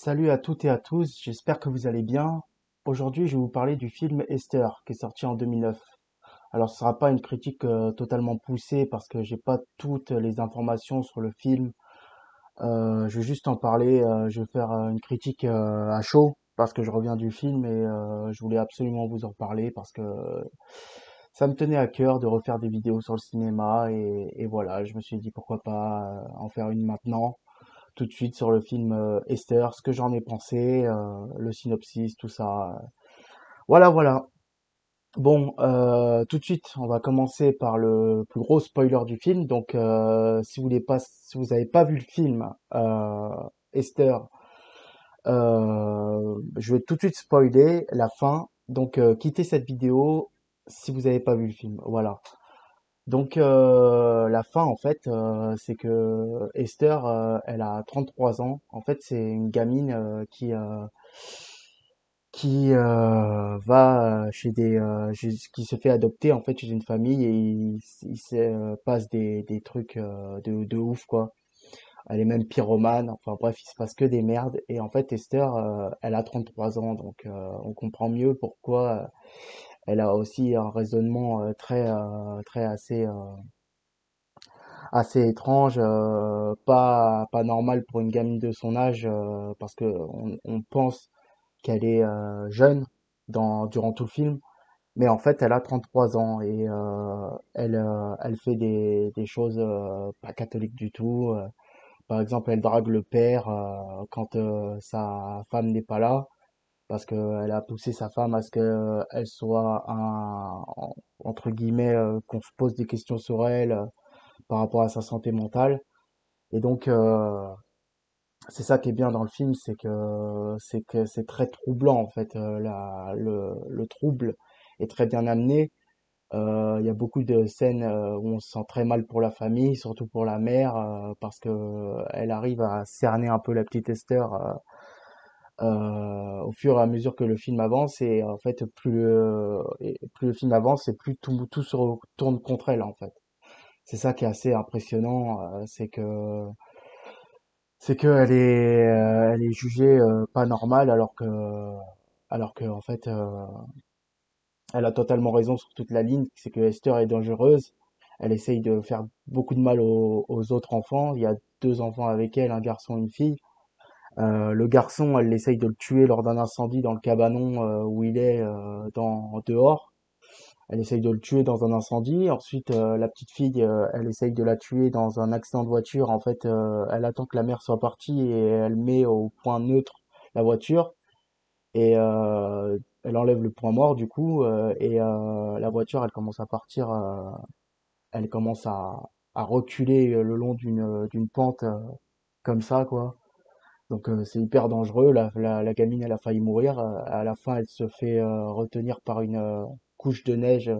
Salut à toutes et à tous, j'espère que vous allez bien. Aujourd'hui, je vais vous parler du film Esther, qui est sorti en 2009. Alors, ce sera pas une critique euh, totalement poussée parce que j'ai pas toutes les informations sur le film. Euh, je vais juste en parler. euh, je vais faire une critique à chaud parce que je reviens du film et je voulais absolument vous en parler parce que ça me tenait à cœur de refaire des vidéos sur le cinéma et, voilà, je me suis dit pourquoi pas en faire une maintenant tout de suite sur le film euh, Esther, ce que j'en ai pensé, euh, le synopsis, tout ça. Voilà, voilà. Bon, euh, tout de suite, on va commencer par le plus gros spoiler du film. Donc, si vous voulez pas, si vous n'avez pas vu le film Esther, je vais tout de suite spoiler la fin. Donc, quittez cette vidéo si vous n'avez pas vu le film. Voilà. Donc euh, la fin en fait euh, c'est que Esther euh, elle a 33 ans. En fait c'est une gamine qui qui euh, va chez des euh, qui se fait adopter en fait chez une famille et il, il se passe des, des trucs de, de ouf quoi. Elle est même pyromane. Enfin bref il se passe que des merdes et en fait Esther elle a 33 ans donc on comprend mieux pourquoi elle a aussi un raisonnement euh, très euh, très assez euh, assez étrange, pas pas normal pour une gamine de son âge, parce que on, pense qu'elle est jeune dans durant tout le film, mais en fait elle a 33 ans et euh, elle elle fait des des choses pas catholiques du tout. Par exemple, elle drague le père quand sa femme n'est pas là, parce que elle a poussé sa femme à ce que elle soit un en- entre guillemets euh, qu'on se pose des questions sur elle euh, par rapport à sa santé mentale. Et donc, euh, c'est ça qui est bien dans le film, c'est que c'est très troublant en fait. euh, la, le, le trouble est très bien amené. Euh, Il y a beaucoup de scènes euh, où on se sent très mal pour la famille, surtout pour la mère, euh, parce que euh, elle arrive à cerner un peu la petite Esther euh, euh, au fur et à mesure que le film avance. Et en fait, plus et plus le film avance, et plus tout, tout se retourne contre elle en fait. C'est ça qui est assez impressionnant, euh, c'est que c'est qu'elle est, euh, elle est jugée euh, pas normale alors que, alors que en fait, euh, elle a totalement raison sur toute la ligne. C'est que Esther est dangereuse. Elle essaye de faire beaucoup de mal aux autres enfants. Il y a deux enfants avec elle, un garçon et une fille. Euh, le garçon, elle essaye de le tuer lors d'un incendie dans le cabanon euh, où il est euh, dans dehors. Elle essaye de le tuer dans un incendie. Ensuite, euh, la petite fille, euh, elle essaye de la tuer dans un accident de voiture. En fait, elle attend que la mère soit partie et elle met au point neutre la voiture et elle enlève le point mort du coup et la voiture, elle commence à partir, elle commence à, à reculer le long d'une pente comme ça quoi. Donc euh, c'est hyper dangereux. La, la, la gamine, elle a failli mourir. Euh, à la fin, elle se fait euh, retenir par une euh, couche de neige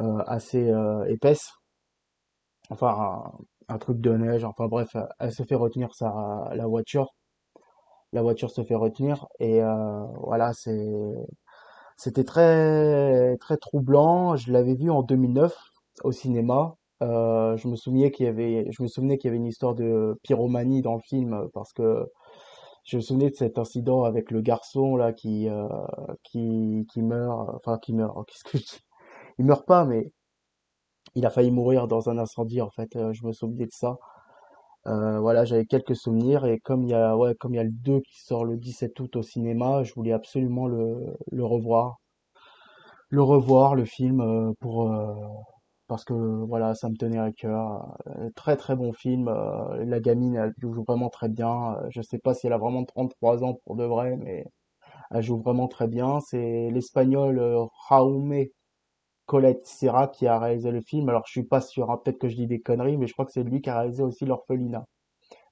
euh, assez euh, épaisse, enfin un, un truc de neige, enfin bref, elle se fait retenir sa la voiture, la voiture se fait retenir et voilà, c'est c'était très très troublant. Je l'avais vu en 2009 au cinéma. Euh, je me souvenais qu'il y avait, je me souvenais qu'il y avait une histoire de pyromanie dans le film parce que je me souvenais de cet incident avec le garçon là qui euh, qui qui meurt, enfin qui meurt. Qu'est-ce que? Il meurt pas, mais il a failli mourir dans un incendie en fait, euh, je me souvenais de ça. Euh, voilà, j'avais quelques souvenirs et comme il y a ouais, comme il y a le 2 qui sort le 17 août au cinéma, je voulais absolument le, le revoir. Le revoir, le film, euh, pour euh, parce que voilà, ça me tenait à cœur. Euh, très très bon film. euh, la gamine, elle joue vraiment très bien. Euh, je sais pas si elle a vraiment 33 ans pour de vrai, mais elle joue vraiment très bien. C'est l'espagnol euh, Jaume Colette Serra qui a réalisé le film. Alors, je suis pas sûr, hein, peut-être que je dis des conneries, mais je crois que c'est lui qui a réalisé aussi L'Orphelinat.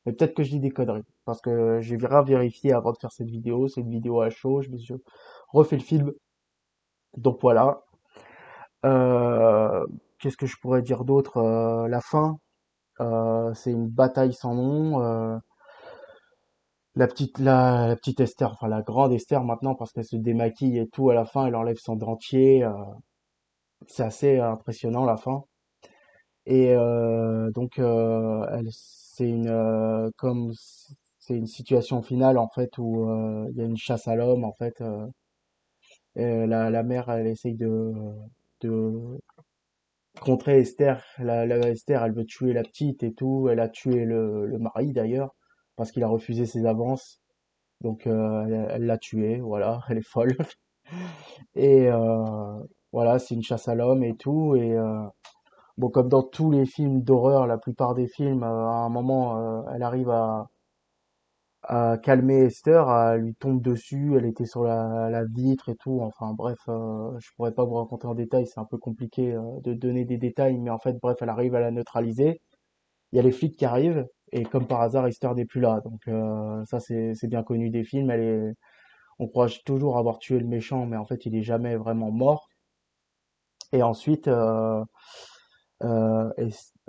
Mais peut-être que je dis des conneries, parce que j'ai rien vérifié avant de faire cette vidéo. C'est une vidéo à chaud, je me suis refait le film. Donc voilà. Euh, qu'est-ce que je pourrais dire d'autre? Euh, la fin, euh, c'est une bataille sans nom. Euh, la petite, la, petite Esther, enfin la grande Esther maintenant, parce qu'elle se démaquille et tout à la fin, elle enlève son dentier. c'est assez impressionnant la fin. Et donc, elle, c'est une, comme c'est une situation finale en fait où il y a une chasse à l'homme en fait. la, la mère elle essaye de, de contrer Esther. La, la Esther elle veut tuer la petite et tout. Elle a tué le, le mari d'ailleurs parce qu'il a refusé ses avances. Donc euh, elle l'a tué, voilà, elle est folle. Et euh, voilà, c'est une chasse à l'homme et tout. Et euh, bon, comme dans tous les films d'horreur, la plupart des films, euh, à un moment, euh, elle arrive à, à calmer Esther, elle lui tombe dessus, elle était sur la, la vitre et tout. Enfin bref, euh, je pourrais pas vous raconter en détail, c'est un peu compliqué euh, de donner des détails, mais en fait, bref, elle arrive à la neutraliser. Il y a les flics qui arrivent. Et comme par hasard, Esther n'est plus là. Donc euh, ça, c'est bien connu des films. Elle est, on croit toujours avoir tué le méchant, mais en fait, il est jamais vraiment mort. Et ensuite, euh, euh,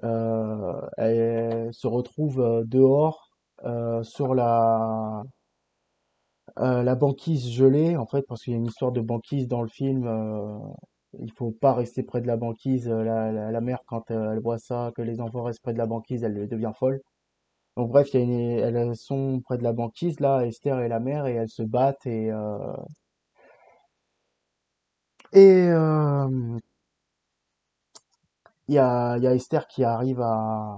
euh, elle se retrouve dehors sur la euh, la banquise gelée, en fait, parce qu'il y a une histoire de banquise dans le film. euh, il faut pas rester près de la banquise. euh, La, mère, quand euh, elle voit ça, que les enfants restent près de la banquise, elle devient folle. Donc bref, il y a une, elles sont près de la banquise là, Esther et la mère, et elles se battent et euh, et euh, il y a, y a Esther qui arrive à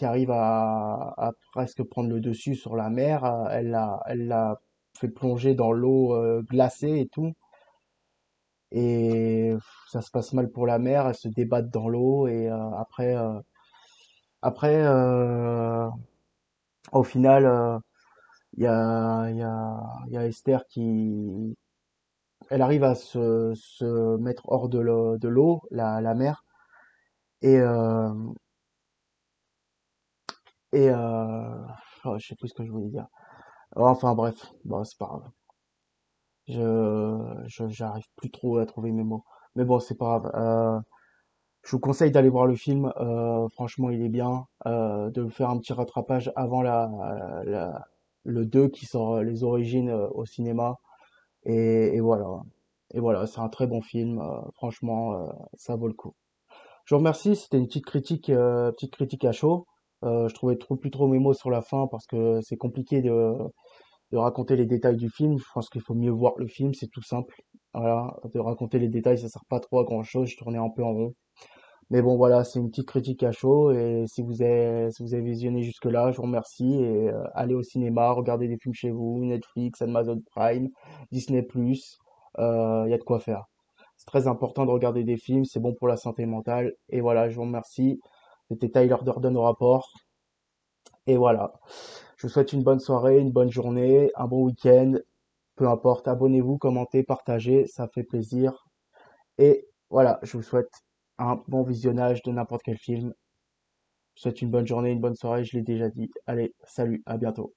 qui arrive à, presque prendre le dessus sur la mer. euh, Elle l'a, elle l'a fait plonger dans l'eau euh, glacée et tout. Et ça se passe mal pour la mer. Elles se débattent dans l'eau et euh, après, après, au final, il y a, y a, y a Esther qui, elle arrive à se, se mettre hors de l'eau, de la, la mer. Et, et euh, oh, je sais plus ce que je voulais dire. Enfin bref, bon, c'est pas grave. Je, je, j'arrive plus trop à trouver mes mots. Mais bon, c'est pas grave. Euh, je vous conseille d'aller voir le film. Euh, franchement, il est bien. Euh, de faire un petit rattrapage avant la, la, le 2 qui sort les origines euh, au cinéma. Et, et voilà. Et voilà, c'est un très bon film. Euh, franchement, ça vaut le coup. Je vous remercie. C'était une petite critique, petite critique à chaud. Euh, je trouvais trop plus trop mes mots sur la fin parce que c'est compliqué de de raconter les détails du film. Je pense qu'il faut mieux voir le film, c'est tout simple. Voilà, de raconter les détails, ça sert pas trop à grand chose. Je tournais un peu en rond. Mais bon, voilà, c'est une petite critique à chaud. Et si vous avez, si vous avez visionné jusque-là, je vous remercie. Et euh, allez au cinéma, regardez des films chez vous, Netflix, Amazon Prime, Disney+. Euh, Il y a de quoi faire. C'est très important de regarder des films, c'est bon pour la santé mentale. Et voilà, je vous remercie. C'était Tyler Durden au rapport. Et voilà. Je vous souhaite une bonne soirée, une bonne journée, un bon week-end. Peu importe, abonnez-vous, commentez, partagez, ça fait plaisir. Et voilà, je vous souhaite un bon visionnage de n'importe quel film. Je vous souhaite une bonne journée, une bonne soirée, je l'ai déjà dit. Allez, salut, à bientôt.